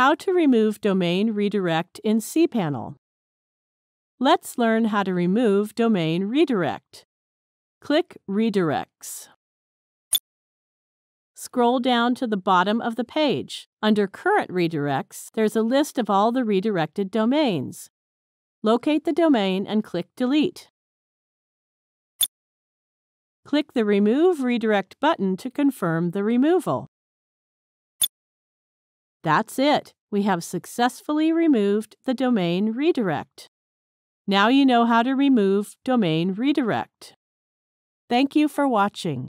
How to remove domain redirect in cPanel. Let's learn how to remove domain redirect. Click Redirects. Scroll down to the bottom of the page. Under Current Redirects, there's a list of all the redirected domains. Locate the domain and click Delete. Click the Remove Redirect button to confirm the removal. That's it. We have successfully removed the domain redirect. Now you know how to remove domain redirect. Thank you for watching.